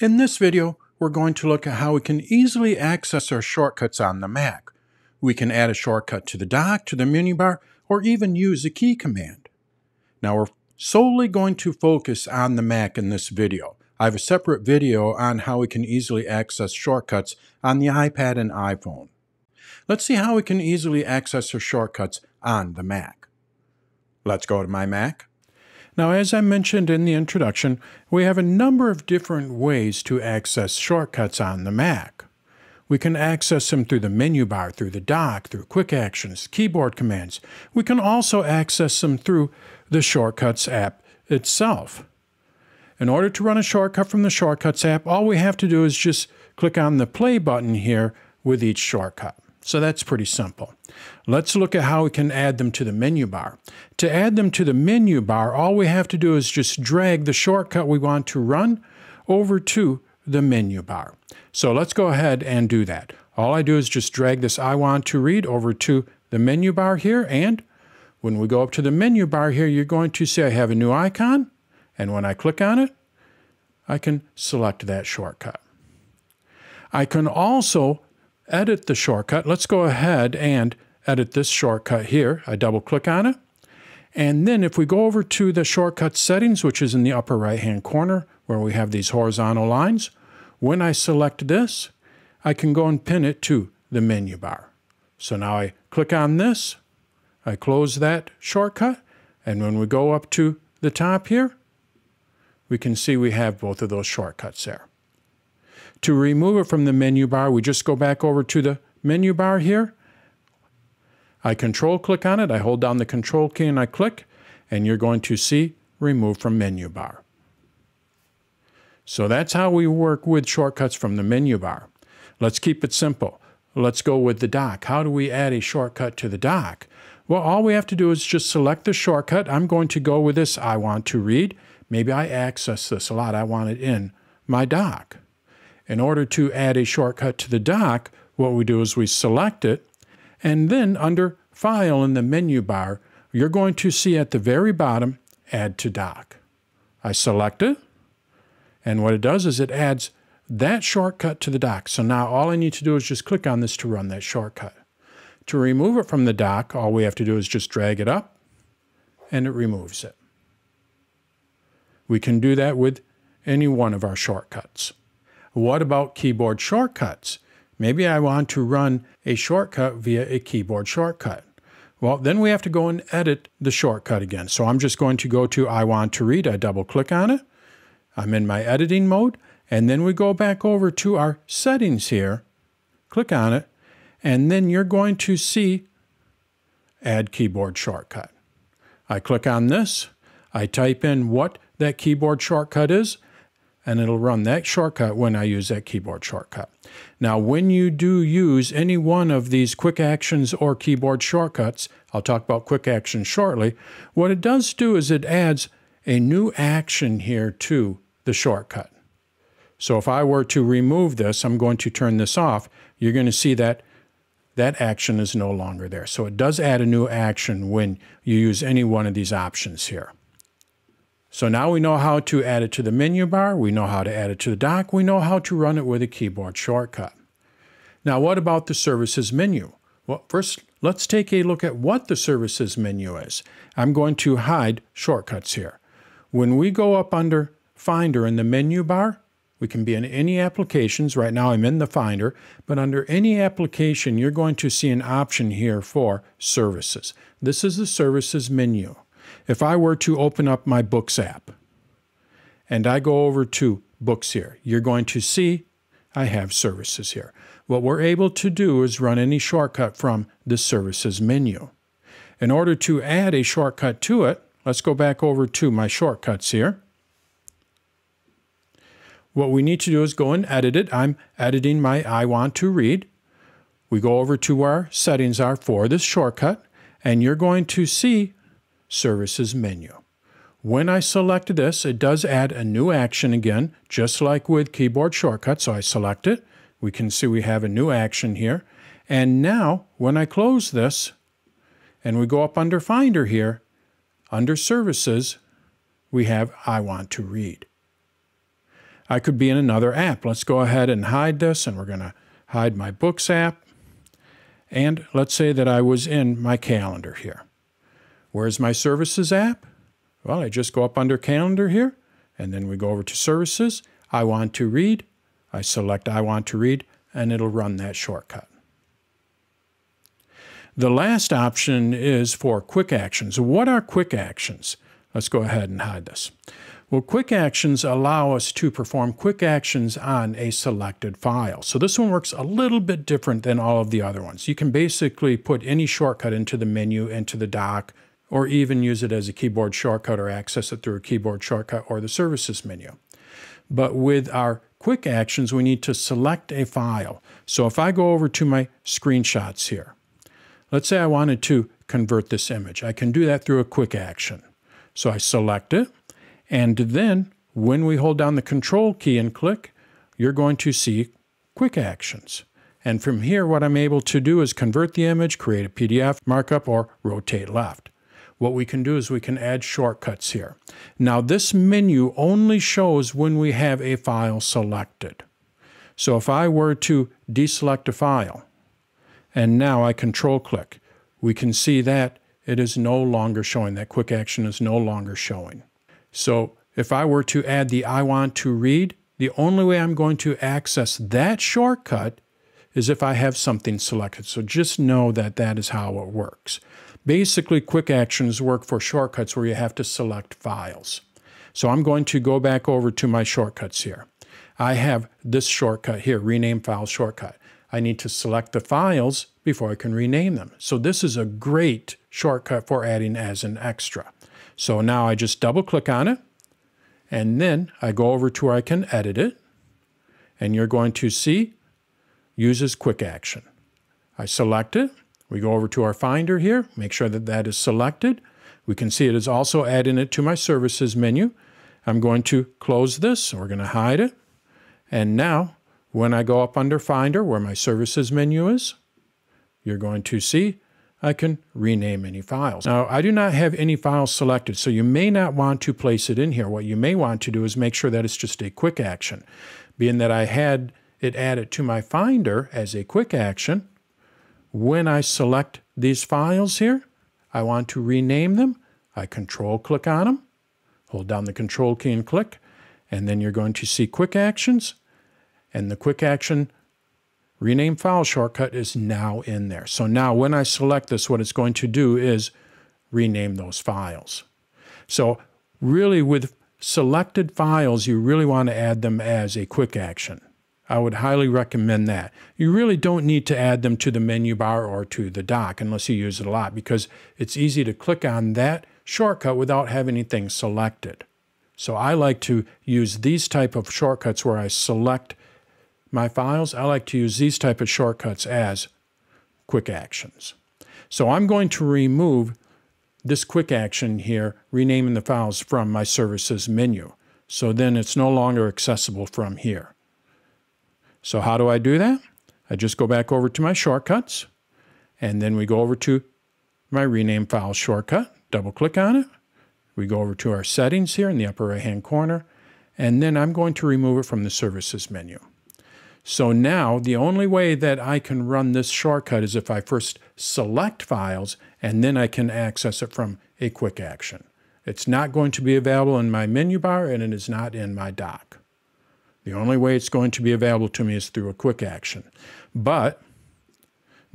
In this video, we're going to look at how we can easily access our shortcuts on the Mac. We can add a shortcut to the dock, to the menu bar, or even use a key command. Now we're solely going to focus on the Mac in this video. I have a separate video on how we can easily access shortcuts on the iPad and iPhone. Let's see how we can easily access our shortcuts on the Mac. Let's go to my Mac. Now, as I mentioned in the introduction, we have a number of different ways to access shortcuts on the Mac. We can access them through the menu bar, through the dock, through quick actions, keyboard commands. We can also access them through the Shortcuts app itself. In order to run a shortcut from the Shortcuts app, all we have to do is just click on the play button here with each shortcut. So that's pretty simple. Let's look at how we can add them to the menu bar. To add them to the menu bar, all we have to do is just drag the shortcut we want to run over to the menu bar. So let's go ahead and do that. All I do is just drag this I want to read over to the menu bar here and when we go up to the menu bar here, you're going to see I have a new icon and when I click on it, I can select that shortcut. I can also edit the shortcut. Let's go ahead and edit this shortcut here. I double click on it. And then if we go over to the shortcut settings, which is in the upper right hand corner where we have these horizontal lines, when I select this, I can go and pin it to the menu bar. So now I click on this, I close that shortcut, and when we go up to the top here, we can see we have both of those shortcuts there. To remove it from the menu bar, we just go back over to the menu bar here. I control click on it, I hold down the control key and I click, and you're going to see remove from menu bar. So that's how we work with shortcuts from the menu bar. Let's keep it simple. Let's go with the dock. How do we add a shortcut to the dock? Well, all we have to do is just select the shortcut. I'm going to go with this I want to read. Maybe I access this a lot. I want it in my dock. In order to add a shortcut to the dock, what we do is we select it, and then under File in the menu bar, you're going to see at the very bottom, Add to Dock. I select it, and what it does is it adds that shortcut to the dock. So now all I need to do is just click on this to run that shortcut. To remove it from the dock, all we have to do is just drag it up, and it removes it. We can do that with any one of our shortcuts. What about keyboard shortcuts? Maybe I want to run a shortcut via a keyboard shortcut. Well, then we have to go and edit the shortcut again. So I'm just going to go to I want to read. I double click on it. I'm in my editing mode. And then we go back over to our settings here. Click on it. And then you're going to see add keyboard shortcut. I click on this. I type in what that keyboard shortcut is and it'll run that shortcut when I use that keyboard shortcut. Now, when you do use any one of these quick actions or keyboard shortcuts, I'll talk about quick actions shortly, what it does do is it adds a new action here to the shortcut. So if I were to remove this, I'm going to turn this off, you're going to see that that action is no longer there. So it does add a new action when you use any one of these options here. So now we know how to add it to the menu bar, we know how to add it to the dock, we know how to run it with a keyboard shortcut. Now what about the services menu? Well, first let's take a look at what the services menu is. I'm going to hide shortcuts here. When we go up under Finder in the menu bar, we can be in any applications. Right now I'm in the Finder, but under any application, you're going to see an option here for services. This is the services menu. If I were to open up my Books app and I go over to Books here, you're going to see I have services here. What we're able to do is run any shortcut from the services menu. In order to add a shortcut to it, let's go back over to my shortcuts here. What we need to do is go and edit it. I'm editing my I want to read. We go over to where our settings are for this shortcut, and you're going to see Services menu. When I select this, it does add a new action again, just like with keyboard shortcuts. So I select it. We can see we have a new action here. And now, when I close this, and we go up under Finder here, under Services, we have I want to read. I could be in another app. Let's go ahead and hide this, and we're going to hide my Books app. And let's say that I was in my calendar here. Where's my Services app? Well, I just go up under Calendar here, and then we go over to Services. I want to read. I select I want to read, and it'll run that shortcut. The last option is for quick actions. What are quick actions? Let's go ahead and hide this. Well, quick actions allow us to perform quick actions on a selected file. So this one works a little bit different than all of the other ones. You can basically put any shortcut into the menu, into the dock, or even use it as a keyboard shortcut or access it through a keyboard shortcut or the services menu. But with our quick actions, we need to select a file. So if I go over to my screenshots here, let's say I wanted to convert this image. I can do that through a quick action. So I select it, and then when we hold down the control key and click, you're going to see quick actions. And from here, what I'm able to do is convert the image, create a PDF, markup, or rotate left. What we can do is we can add shortcuts here. Now this menu only shows when we have a file selected. So if I were to deselect a file, and now I control click, we can see that it is no longer showing, that quick action is no longer showing. So if I were to add the I want to read, the only way I'm going to access that shortcut is if I have something selected. So just know that that is how it works. Basically, quick actions work for shortcuts where you have to select files. So I'm going to go back over to my shortcuts here. I have this shortcut here, rename file shortcut. I need to select the files before I can rename them. So this is a great shortcut for adding as an extra. So now I just double click on it and then I go over to where I can edit it and you're going to see uses quick action. I select it. We go over to our finder here, make sure that that is selected. We can see it is also adding it to my services menu. I'm going to close this. We're going to hide it. And now when I go up under Finder where my services menu is, you're going to see I can rename any files. Now, I do not have any files selected, so you may not want to place it in here. What you may want to do is make sure that it's just a quick action. Being that I had it added to my Finder as a quick action, when I select these files here, I want to rename them. I control click on them, hold down the control key and click, and then you're going to see quick actions. And the quick action rename file shortcut is now in there. So now when I select this, what it's going to do is rename those files. So really with selected files, you really want to add them as a quick action. I would highly recommend that. You really don't need to add them to the menu bar or to the dock unless you use it a lot because it's easy to click on that shortcut without having anything selected. So I like to use these type of shortcuts where I select my files, I like to use these type of shortcuts as quick actions. So I'm going to remove this quick action here, renaming the files from my services menu. So then it's no longer accessible from here. So how do I do that? I just go back over to my shortcuts, and then we go over to my rename file shortcut, double click on it. We go over to our settings here in the upper right hand corner, and then I'm going to remove it from the services menu. So now the only way that I can run this shortcut is if I first select files and then I can access it from a quick action. It's not going to be available in my menu bar and it is not in my dock. The only way it's going to be available to me is through a quick action. But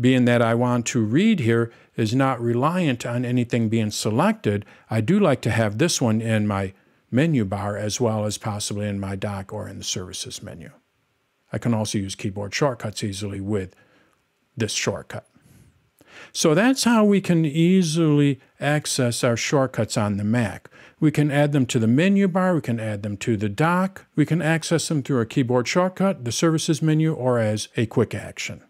being that I want to read here is not reliant on anything being selected, I do like to have this one in my menu bar as well as possibly in my dock or in the services menu. I can also use keyboard shortcuts easily with this shortcut. So that's how we can easily access our shortcuts on the Mac. We can add them to the menu bar, we can add them to the dock, we can access them through a keyboard shortcut, the services menu, or as a quick action.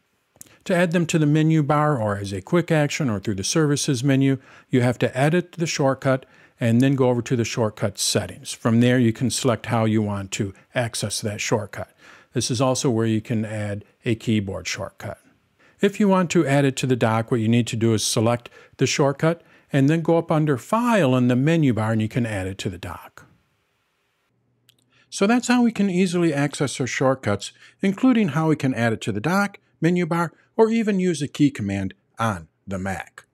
To add them to the menu bar or as a quick action or through the services menu, you have to edit the shortcut and then go over to the shortcut settings. From there, you can select how you want to access that shortcut. This is also where you can add a keyboard shortcut. If you want to add it to the dock, what you need to do is select the shortcut and then go up under File in the menu bar and you can add it to the dock. So that's how we can easily access our shortcuts, including how we can add it to the dock, menu bar, or even use a key command on the Mac.